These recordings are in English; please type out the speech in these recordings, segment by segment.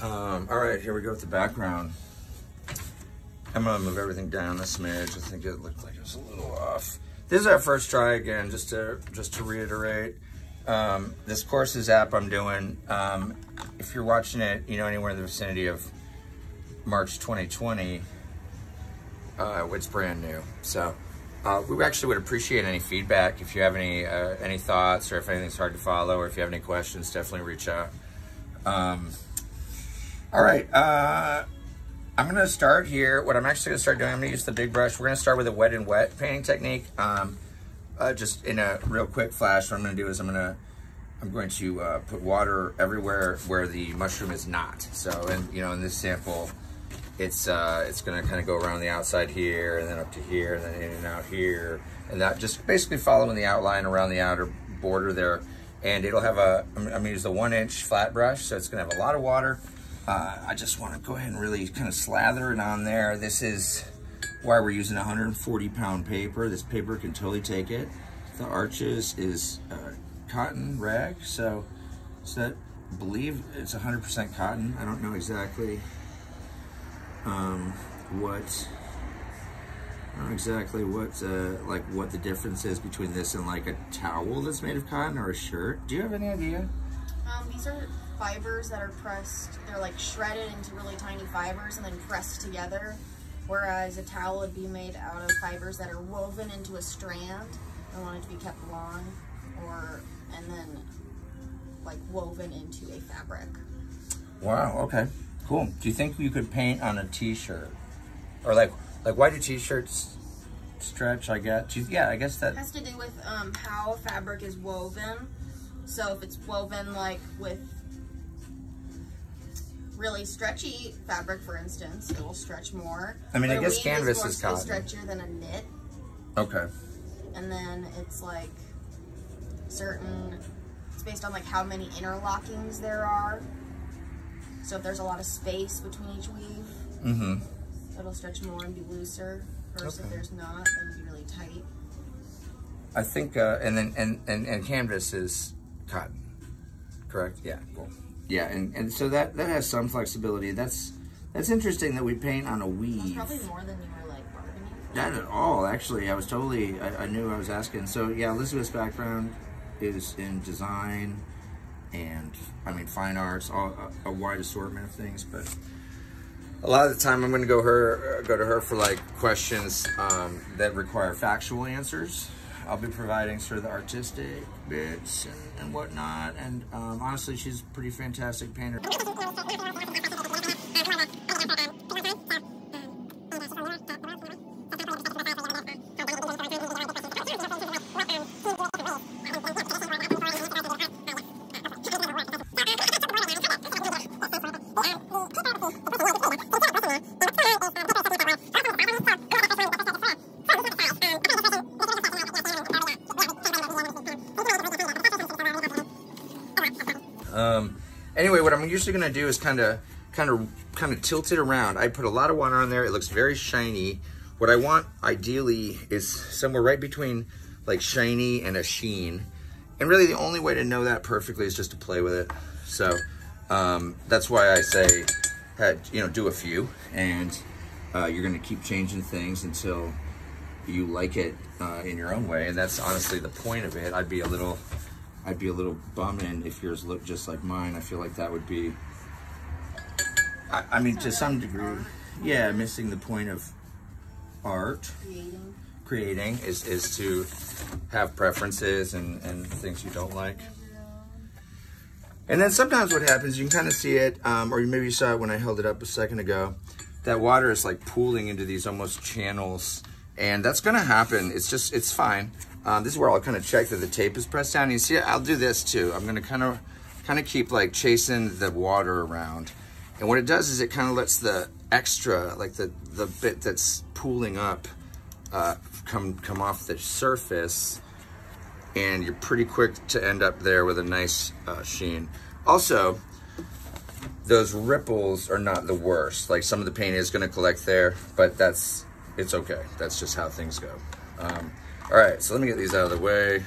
Um, all right, here we go with the background. I'm gonna move everything down a smidge. I think it looked like it was a little off. This is our first try again, just to just to reiterate. Um, this courses app I'm doing, um, if you're watching it, you know, anywhere in the vicinity of March 2020, uh, it's brand new. So uh, we actually would appreciate any feedback. If you have any uh, any thoughts or if anything's hard to follow or if you have any questions, definitely reach out. Um, all right. Uh, I'm gonna start here. What I'm actually gonna start doing, I'm gonna use the big brush. We're gonna start with a wet and wet painting technique. Um, uh, just in a real quick flash, what I'm gonna do is I'm gonna, I'm going to uh, put water everywhere where the mushroom is not. So, and you know, in this sample, it's uh, it's gonna kind of go around the outside here and then up to here and then in and out here. And that just basically following the outline around the outer border there. And it'll have a, I'm gonna use the one inch flat brush. So it's gonna have a lot of water uh, I just want to go ahead and really kind of slather it on there. This is why we're using 140 pound paper. This paper can totally take it. The Arches is uh, cotton rag, so, that I believe it's 100% cotton. I don't know exactly um, what I don't know exactly what uh, like what the difference is between this and like a towel that's made of cotton or a shirt. Do you have any idea? Um, these are fibers that are pressed, they're like shredded into really tiny fibers and then pressed together. Whereas a towel would be made out of fibers that are woven into a strand and want it to be kept long or, and then like woven into a fabric. Wow, okay, cool. Do you think you could paint on a t-shirt? Or like, like why do t-shirts stretch, I guess? Yeah, I guess that... It has to do with um, how fabric is woven. So if it's woven like with really stretchy fabric, for instance, it will stretch more. I mean, but I guess canvas is, is cotton. stretchier than a knit, Okay. and then it's like certain. It's based on like how many interlockings there are. So if there's a lot of space between each weave, Mm-hmm. it'll stretch more and be looser. Versus Okay. if there's not, then it'll be really tight. I think, uh, and then, and, and, and canvas is cotton, correct? Yeah, cool. Yeah, and, and so that, that has some flexibility. That's, that's interesting that we paint on a That's weave. probably more than you were like bargaining for. Not at all, actually. I was totally, I, I knew I was asking. So yeah, Elizabeth's background is in design and, I mean, fine arts, all, a, a wide assortment of things, but a lot of the time I'm going to go her, go to her for like questions um, that require factual answers. I'll be providing sort of the artistic bits and, and whatnot. And um, honestly, she's a pretty fantastic painter. Um, anyway, what I'm usually gonna do is kind of, kind of, kind of tilt it around. I put a lot of water on there. It looks very shiny. What I want ideally is somewhere right between like shiny and a sheen. And really the only way to know that perfectly is just to play with it. So um, that's why I say, had, you know, do a few and uh, you're gonna keep changing things until you like it uh, in your own way. And that's honestly the point of it. I'd be a little, I'd be a little bumming if yours looked just like mine. I feel like that would be, I, I mean, to some degree, yeah, missing the point of art, Creating. is, is to have preferences and, and things you don't like. And then sometimes what happens, you can kind of see it, um, or maybe you saw it when I held it up a second ago, that water is like pooling into these almost channels. And that's gonna happen, it's just, it's fine. Um, this is where I'll kind of check that the tape is pressed down. You see, I'll do this too. I'm gonna kind of, kind of keep like chasing the water around. And what it does is it kind of lets the extra, like the, the bit that's pooling up, uh, come, come off the surface and you're pretty quick to end up there with a nice uh, sheen. Also, those ripples are not the worst. Like some of the paint is gonna collect there, but that's, it's okay. That's just how things go. Um, all right, so let me get these out of the way.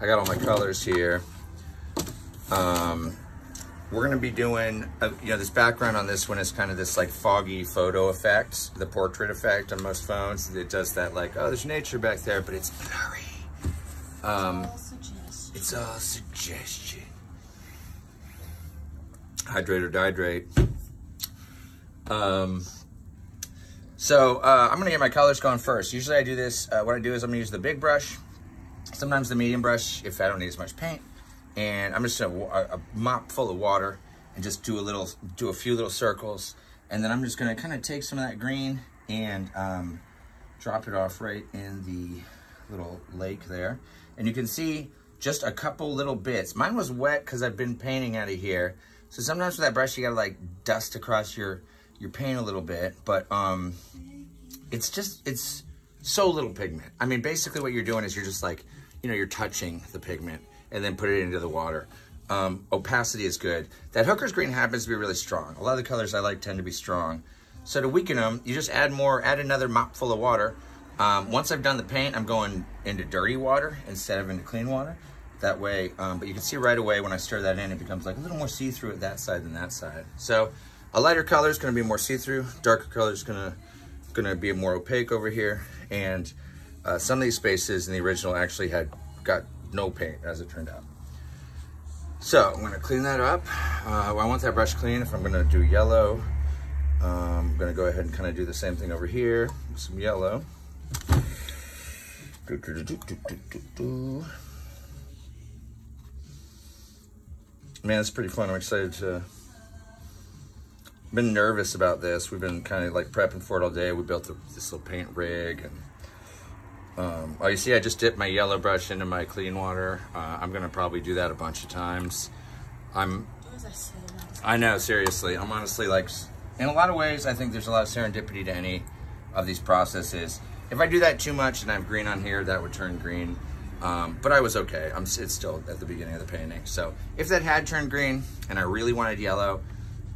I got all my colors here. Um, we're gonna be doing, uh, you know, this background on this one is kind of this like foggy photo effect, the portrait effect on most phones. It does that like, oh, there's nature back there, but it's blurry. Um, it's all suggestion. Hydrate or dihydrate. Um, so uh, I'm gonna get my colors going first. Usually I do this, uh, what I do is I'm gonna use the big brush, sometimes the medium brush if I don't need as much paint. And I'm just gonna, a, a mop full of water and just do a little, do a few little circles. And then I'm just gonna kind of take some of that green and um, drop it off right in the little lake there. And you can see just a couple little bits. Mine was wet because I've been painting out of here. So sometimes with that brush, you gotta like dust across your, your paint a little bit, but um, it's just, it's so little pigment. I mean, basically what you're doing is you're just like, you know, you're touching the pigment and then put it into the water. Um, opacity is good. That Hooker's green happens to be really strong. A lot of the colors I like tend to be strong. So to weaken them, you just add more, add another mop full of water. Um, once I've done the paint, I'm going into dirty water instead of into clean water. That way, um, but you can see right away when I stir that in, it becomes like a little more see-through at that side than that side. So a lighter color is gonna be more see-through, darker color is gonna, gonna be more opaque over here. And uh, some of these spaces in the original actually had got no paint as it turned out. So I'm gonna clean that up. Uh, I want that brush clean if I'm gonna do yellow. Um, I'm gonna go ahead and kind of do the same thing over here, with some yellow. Do, do, do. Man, it's pretty fun. I'm excited to. Been nervous about this. We've been kind of like prepping for it all day. We built this little paint rig, and um, oh, you see, I just dipped my yellow brush into my clean water. Uh, I'm gonna probably do that a bunch of times. I'm. I know, seriously. I'm honestly like, in a lot of ways, I think there's a lot of serendipity to any of these processes. If I do that too much and I have green on here, that would turn green. Um, but I was okay. I'm it's still at the beginning of the painting. So if that had turned green and I really wanted yellow,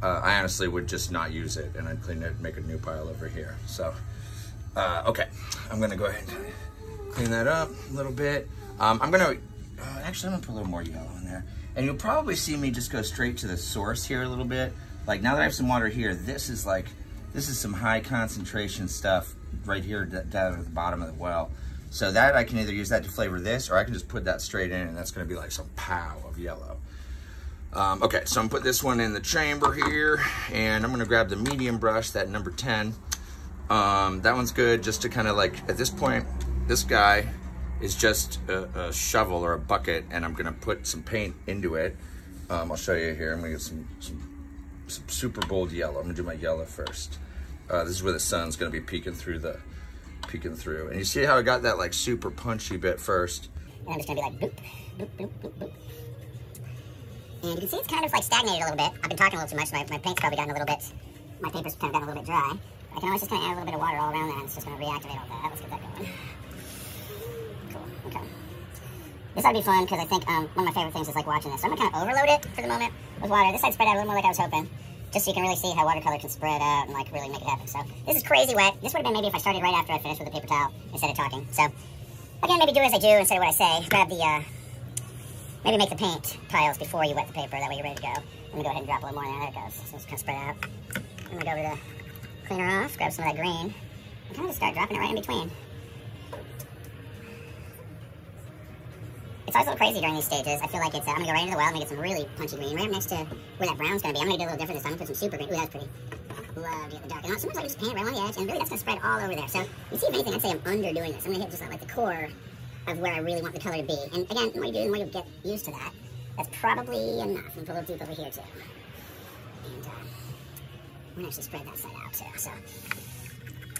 uh, I honestly would just not use it and I'd clean it, make a new pile over here. So, uh, okay, I'm gonna go ahead and clean that up a little bit. Um, I'm gonna, uh, actually I'm gonna put a little more yellow in there. And you'll probably see me just go straight to the source here a little bit. Like now that I have some water here, this is like, this is some high concentration stuff right here down at the bottom of the well. So that I can either use that to flavor this or I can just put that straight in and that's gonna be like some pow of yellow. Um, okay, so I'm put this one in the chamber here and I'm gonna grab the medium brush, that number 10. Um, that one's good just to kind of like, at this point, this guy is just a, a shovel or a bucket and I'm gonna put some paint into it. Um, I'll show you here. I'm gonna get some, some, some super bold yellow. I'm gonna do my yellow first. Uh, this is where the sun's gonna be peeking through the, peeking through. And you see how I got that like super punchy bit first? And I'm just gonna be like boop, boop, boop, boop, boop. And you can see it's kind of like stagnated a little bit. I've been talking a little too much, my, my paint's probably gotten a little bit, my paper's kind of gotten a little bit dry. I can always just kind of add a little bit of water all around that and it's just gonna reactivate all that. Let's get that going. Cool, okay. This to be fun because I think um, one of my favorite things is like watching this. So I'm gonna kind of overload it for the moment with water. This side spread out a little more like I was hoping. Just so you can really see how watercolor can spread out and like really make it happen. So this is crazy wet. This would have been maybe if I started right after I finished with the paper towel instead of talking. So again, maybe do as I do instead of what I say. Grab the, uh, maybe make the paint piles before you wet the paper. That way you're ready to go. I'm gonna go ahead and drop a little more in there. There it goes. So it's kind of spread out. I'm gonna go over to the cleaner off, grab some of that green, and kind of just start dropping it right in between. It's always a little crazy during these stages. I feel like it's, uh, I'm gonna go right into the I'm gonna get some really punchy green right up next to where that brown's gonna be. I'm gonna do a little different this time. I'm gonna put some super green. Ooh, that's pretty. Love to the dark. And sometimes I just paint right on the edge, and really that's gonna spread all over there. So you see, if anything, I'd say I'm underdoing this. I'm gonna hit just like the core of where I really want the color to be. And again, the more you do, the more you'll get used to that. That's probably enough. I'm put a little deep over here too. And uh, I'm gonna actually spread that side out too. So.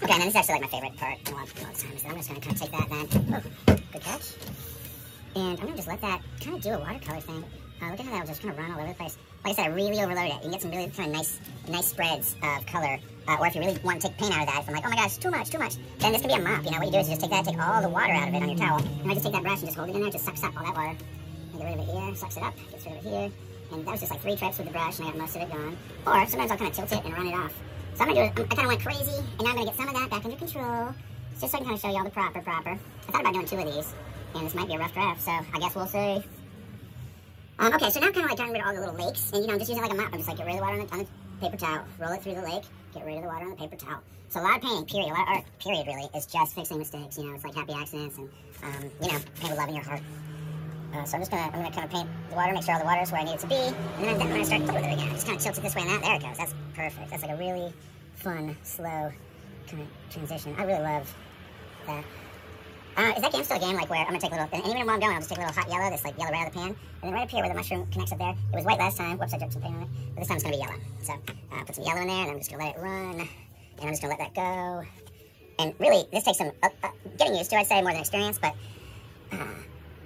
Okay, and then this is actually like my favorite part a lot, a lot of times. I'm just gonna kind of take that then. Oh, good catch. And I'm gonna just let that kind of do a watercolor thing. Uh, look at how that will just kind of run all over the place. Like I said, I really overload it. You can get some really kind of nice, nice spreads of color. Uh, or if you really want to take paint out of that, if I'm like, oh my gosh, too much, too much, then this can be a mop. You know, what you do is you just take that, take all the water out of it on your towel, and I just take that brush and just hold it in there, just sucks up all that water. Get rid of it here, sucks it up, gets rid of it here, And that was just like three trips with the brush, and I got most of it gone. Or sometimes I'll kind of tilt it and run it off. So I'm gonna do it. I kind of went crazy, and now I'm gonna get some of that back under control, just so I can kind of show you all the proper, proper. I thought about doing two of these, and this might be a rough draft, so I guess we'll see. Um, okay, so now I'm kind of like getting rid of all the little lakes, and you know, I'm just using like a mop. I'm just like, get rid of the water on the, on the paper towel, roll it through the lake, get rid of the water on the paper towel. So a lot of painting, period, a lot of art, period, really, is just fixing mistakes. You know, it's like happy accidents, and um, you know, paint with love in your heart. Uh, so I'm just gonna, I'm gonna kind of paint the water, make sure all the water is where I need it to be, and then I'm, gonna start playing with it again. I Just kind of tilt it this way and that. There it goes. That's perfect. That's like a really fun, slow kind of transition. I really love that. Uh, is that game still a game like where I'm gonna take a little, and even while I'm going, I'll just take a little hot yellow, this like yellow right out of the pan, and then right up here where the mushroom connects up there, it was white last time. Whoops, I dripped some paint on it, but this time it's gonna be yellow. So uh, put some yellow in there, and I'm just gonna let it run, and I'm just gonna let that go. And really, this takes some uh, uh, getting used to, I'd say, more than experience, but uh,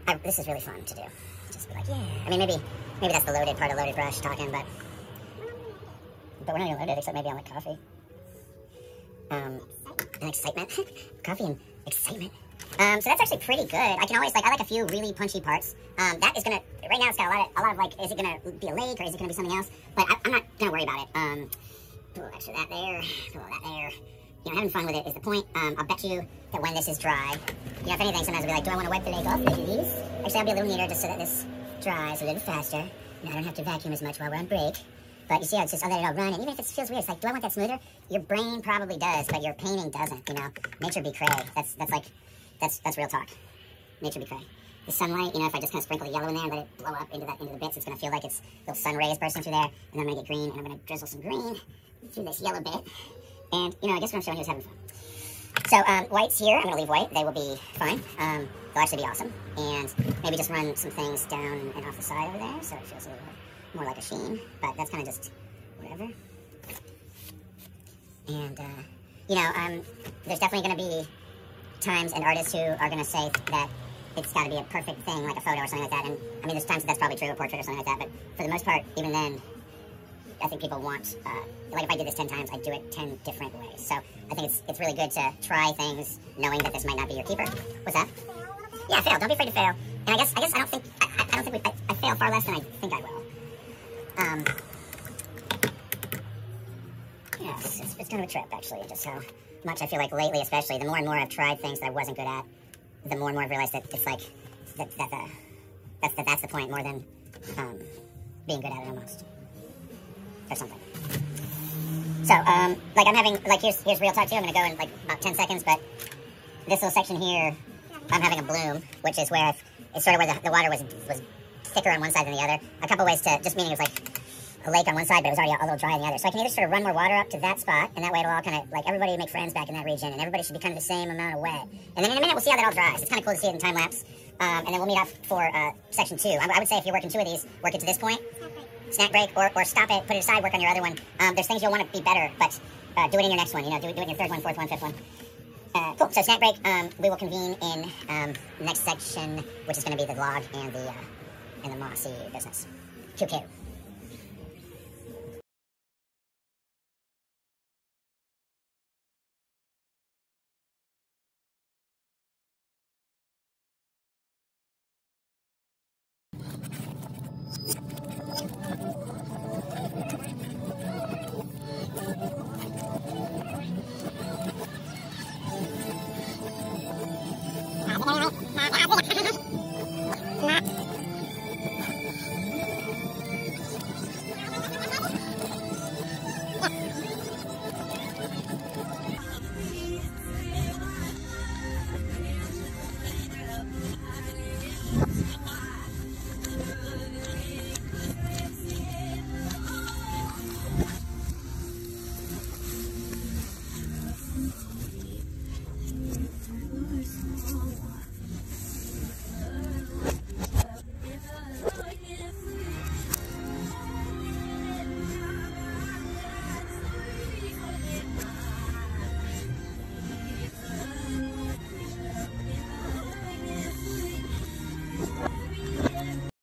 I, this is really fun to do. Just be like, yeah. I mean, maybe maybe that's the loaded part of loaded brush talking, but but we're not even loaded except maybe on the coffee. Um, and excitement, coffee and excitement. Um, so that's actually pretty good. I can always like I like a few really punchy parts. Um, that is gonna right now it's got a lot of a lot of like is it gonna be a lake or is it gonna be something else? But I, I'm not gonna worry about it. Um, little extra that there, little that there. You know, having fun with it is the point. Um, I'll bet you that when this is dry, you know, if anything, sometimes I'll be like, do I want to wipe the lake off? These. Actually, I'll be a little neater just so that this dries a little faster. I don't have to vacuum as much while we're on break. But you see how it's just, I'll let it all run. And even if it feels weird, it's like, do I want that smoother? Your brain probably does, but your painting doesn't, you know? Nature be cray. That's, that's like, that's, that's real talk. Nature be cray. The sunlight, you know, if I just kind of sprinkle the yellow in there and let it blow up into that into the bits, it's going to feel like it's little sun rays bursting through there. And then I'm to get green, and I'm going to drizzle some green through this yellow bit. And, you know, I guess what I'm showing you is having fun. So, um, whites here, I'm to leave white. They will be fine. Um, they'll actually be awesome. And maybe just run some things down and off the side over there so it feels a little more like a sheen. But that's kind of just whatever. And, uh, you know, um, there's definitely going to be times and artists who are going to say that it's got to be a perfect thing, like a photo or something like that. And, I mean, there's times that that's probably true, a portrait or something like that. But for the most part, even then, I think people want, uh, like if I do this 10 times, I'd do it 10 different ways. So I think it's, it's really good to try things knowing that this might not be your keeper. What's that? Yeah, fail. Don't be afraid to fail. And I guess I guess I don't think I, I don't think we, I, I fail far less than I think I will. Um, yes, it's, it's kind of a trip actually. Just how much I feel like lately, especially the more and more I've tried things that I wasn't good at, the more and more I've realized that it's like that that the, that's that that's the point more than um, being good at it almost or something. So, um, like I'm having, like here's here's real talk too. I'm gonna go in like about 10 seconds, but this little section here, I'm having a bloom, which is where I've, it's sort of where the, the water was was thicker on one side than the other. A couple ways to, just meaning it was like a lake on one side, but it was already a little dry on the other. So I can either sort of run more water up to that spot, and that way it'll all kind of, like everybody make friends back in that region, and everybody should be kind of the same amount of wet. And then in a minute, we'll see how that all dries. It's kind of cool to see it in time lapse. Um, and then we'll meet up for uh, section two. I, I would say if you're working two of these, work it to this point, snack break, or, or stop it, put it aside, work on your other one. Um, there's things you'll want to be better, but uh, do it in your next one. You know, do it, do it in your third one, fourth one, fifth one. Uh, cool. So snack break. Um, we will convene in um, next section, which is going to be the log and the uh, and the mossy business. QQ.